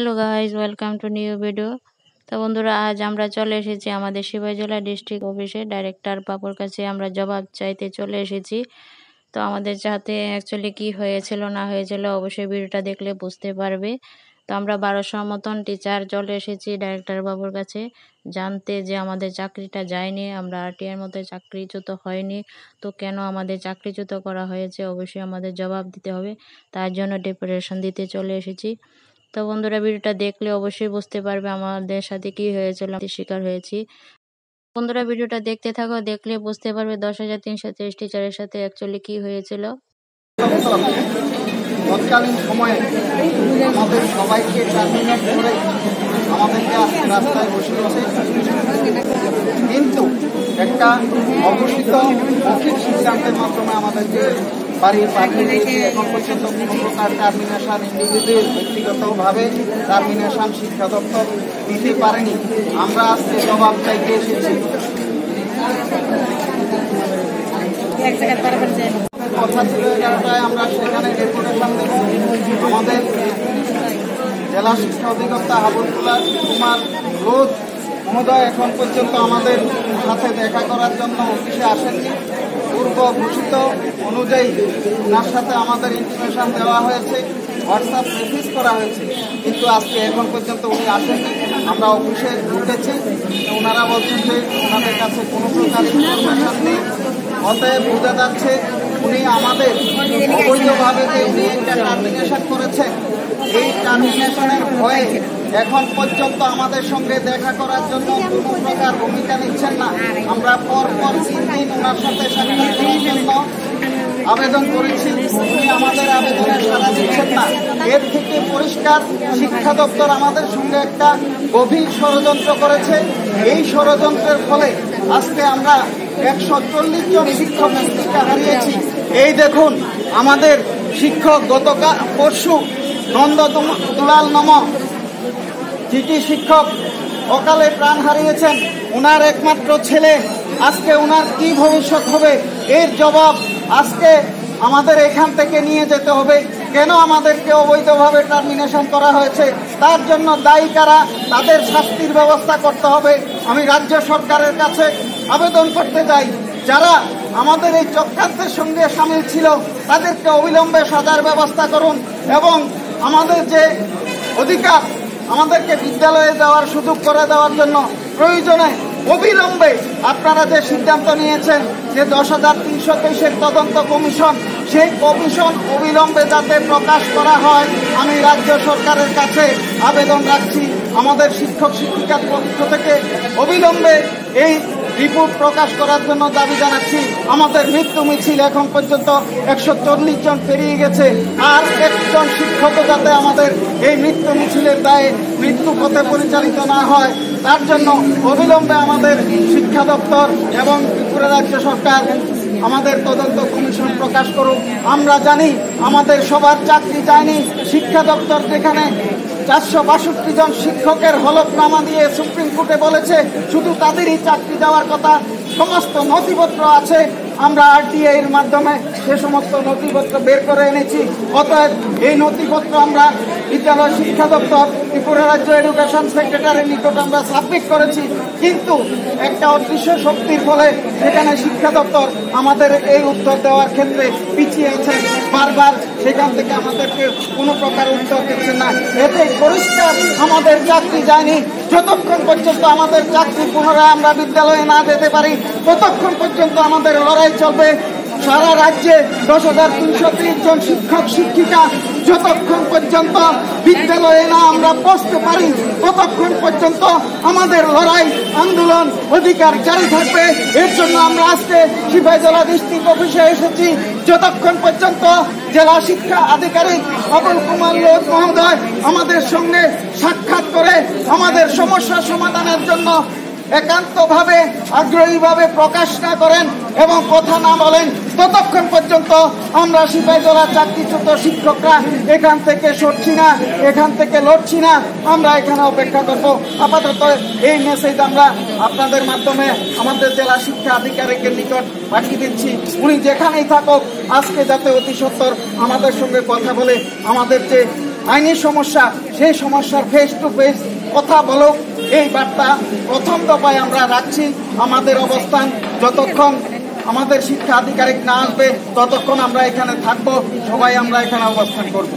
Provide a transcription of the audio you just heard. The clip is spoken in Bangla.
Hello guys welcome to new video তো বন্ধুরা, আজ আমরা চলে এসেছি আমাদের শিবাই জেলা ডিস্ট্রিক্ট অফিসে ডাইরেক্টর বাবুর কাছে। আমরা জবাব চাইতে চলে এসেছি। তো আমাদের সাথে অ্যাকচুয়ালি কি হয়েছিল, না হয়েছিল অবশ্যই ভিডিওটা দেখলে বুঝতে পারবে। তো আমরা বারোশো মতন টিচার চলে এসেছি ডাইরেক্টর বাবুর কাছে। জানতে যে আমাদের চাকরিটা যায়নি, আমরা আরটিআর মধ্যে চাকরিচ্যুত হয়নি। তো কেন আমাদের চাকরিচ্যুত করা হয়েছে, অবশ্যই আমাদের জবাব দিতে হবে। তার জন্য ডেপুটেশন দিতে চলে এসেছি। তো বন্ধুরা ভিডিওটা দেখলে অবশ্যই বুঝতে পারবে আমাদের সাথে কি হয়েছিল শিকার হয়েছি। বন্ধুরা ভিডিওটা দেখতে থাকো, দেখলে বুঝতে পারবে দশ হাজার তিনশো তেইশ টিচারের সাথে অ্যাকচুয়ালি কি হয়েছিল। তৎকালীন সময়ে আমাদের সবাইকে টার্মিনেট করে আমাদেরকে রাস্তায় বসিয়েছে কিন্তু একটা অঘোষিত মৌখিক সিদ্ধান্তের মাধ্যমে আমাদেরকে বাড়ি পাঠিয়ে দিয়েছে এখন পর্যন্ত কোনো প্রকার টার্মিনেশন ইন্ডিভিজুয়াল ব্যক্তিগতভাবে টার্মিনেশন শিক্ষা দপ্তর দিতে পারেনি। আমরা আজকে জবাব চাইতে এসেছি। কথা ছিল এগারোটায় আমরা সেখানে ডেপুটেশন দেব আমাদের জেলা শিক্ষা অধিকর্তা হাবুলকুল্লাহ কুমার রোজ মহোদয় এখন পর্যন্ত আমাদের সাথে দেখা করার জন্য অফিসে আসেননি। পূর্ব ঘোষিত অনুযায়ী ওনার সাথে আমাদের ইনফরমেশন দেওয়া হয়েছে হোয়াটসঅ্যাপ মেসেজ করা হয়েছে। কিন্তু আজকে এখন পর্যন্ত উনি আসেননি। আমরা অফিসে ঢুকেছি। ওনারা বলছেন যে ওনাদের কাছে কোনো প্রকার ইনফরমেশন নেই। অতএব বোঝা যাচ্ছে উনি আমাদের অবৈধভাবে যে উনি একটা টার্মিনেশন করেছেন, এই টার্মিনেশনের ভয়ে এখন পর্যন্ত আমাদের সঙ্গে দেখা করার জন্য কোনো প্রকার ভূমিকা নিচ্ছেন না। আমরা পর পর আবেদন করেছি। আমাদের দিচ্ছেন না। এর থেকে পরিষ্কার শিক্ষা দপ্তর আমাদের সঙ্গে একটা গভীর ষড়যন্ত্র করেছে। এই ষড়যন্ত্রের ফলে আজকে আমরা একশো চল্লিশ জন শিক্ষিকা হারিয়েছি। এই দেখুন, আমাদের শিক্ষক গতকাল, পরশু নন্দ দুলাল নম জিটি শিক্ষক অকালে প্রাণ হারিয়েছেন। ওনার একমাত্র ছেলে আজকে ওনার কি ভবিষ্যৎ হবে? এর জবাব আজকে আমাদের এখান থেকে নিয়ে যেতে হবে। কেন আমাদেরকে অবৈধভাবে টার্মিনেশন করা হয়েছে? তার জন্য দায়ী কারা? তাদের শাস্তির ব্যবস্থা করতে হবে। আমি রাজ্য সরকারের কাছে আবেদন করতে চাই। যারা আমাদের এই চক্রান্তের সঙ্গে সামিল ছিল, তাদেরকে অবিলম্বে সাজার ব্যবস্থা করুন এবং আমাদের যে অধিকার, আমাদেরকে বিদ্যালয়ে দেওয়ার সুযোগ করে দেওয়ার জন্য প্রয়োজনে অবিলম্বে আপনারা যে সিদ্ধান্ত নিয়েছেন যে দশ হাজার তিনশো তেইশের তদন্ত কমিশন, সেই কমিশন অবিলম্বে যাতে প্রকাশ করা হয়, আমি রাজ্য সরকারের কাছে আবেদন রাখছি। আমাদের শিক্ষক শিক্ষিকার পক্ষ থেকে অবিলম্বে এই রিপোর্ট প্রকাশ করার জন্য দাবি জানাচ্ছি, আমাদের মৃত্যু মিছিল এখন পর্যন্ত একশো চল্লিশ জন পেরিয়ে গেছে। আর একজন শিক্ষক যাতে আমাদের এই মৃত্যু মিছিলের দায়ে মৃত্যু পথে পরিচালিত না হয়, তার জন্য অবিলম্বে আমাদের শিক্ষা দপ্তর এবং ত্রিপুরা রাজ্য সরকার আমাদের তদন্ত কমিশন প্রকাশ করুক। আমরা জানি আমাদের সবার চাকরি যায়নি। শিক্ষা দপ্তর যেখানে চারশো বাষট্টি জন শিক্ষকের হলফনামা দিয়ে সুপ্রিম কোর্টে বলেছে, শুধু তাদেরই চাকরি দেওয়ার কথা। সমস্ত নথিপত্র আছে। আমরা আরটিআই এর মাধ্যমে সে সমস্ত নথিপত্র বের করে এনেছি, অতএব এই নথিপত্র আমরা বিদ্যালয় শিক্ষা দপ্তর, ত্রিপুরা রাজ্য এডুকেশন সেক্রেটারির নিকট আমরা সাবমিট করেছি। কিন্তু একটা অদৃশ্য শক্তির ফলে সেখানে শিক্ষা দপ্তর আমাদের এই উত্তর দেওয়ার ক্ষেত্রে পিছিয়ে আছে, বারবার সেখান থেকে আমাদেরকে কোনো প্রকার উত্তর দিচ্ছে না। এতে পরিষ্কার আমাদের চাকরি যায়নি যতক্ষণ পর্যন্ত আমাদের চাকরি পুনরায় আমরা বিদ্যালয়ে না যেতে পারি, ততক্ষণ পর্যন্ত আমাদের লড়াই চলবে। সারা রাজ্যে দশ হাজার তিনশো জন শিক্ষক, শিক্ষিকা যতক্ষণ পর্যন্ত বিদ্যালয়ে না আমরা বসতে পারি, ততক্ষণ পর্যন্ত আমাদের লড়াই, আন্দোলন, অধিকার জারি থাকবে। এর জন্য আমরা আজকে সিপাহী জেলা ডিস্ট্রিক্ট অফিসে এসেছি। যতক্ষণ পর্যন্ত জেলা শিক্ষা আধিকারিক অবল কুমার লোক মহোদয় আমাদের সঙ্গে সাক্ষাৎ করে আমাদের সমস্যা সমাধানের জন্য একান্তভাবে, আগ্রহীভাবে প্রকাশ না করেন এবং কথা না বলেন, ততক্ষণ পর্যন্ত আমরা সিপাহীজলা চাকরিচ্যুত শিক্ষকরা এখান থেকে সরছি না, এখান থেকে লড়ছি না, আমরা এখানে অপেক্ষা করব। আপাতত এই মেসেজ আমরা আপনাদের মাধ্যমে আমাদের জেলা শিক্ষা আধিকারিকের নিকট পাঠিয়ে দিচ্ছি। উনি যেখানেই থাকুক, আজকে যাতে অতি সত্তর আমাদের সঙ্গে কথা বলে আমাদের যে আইনি সমস্যা, সেই সমস্যার ফেস টু ফেস কথা বলো এই বার্তা প্রথম দফায় আমরা রাখছি। আমাদের অবস্থান যতক্ষণ আমাদের শিক্ষা আধিকারিক না আসবে, ততক্ষণ আমরা এখানে থাকব, সবাই আমরা এখানে অবস্থান করব।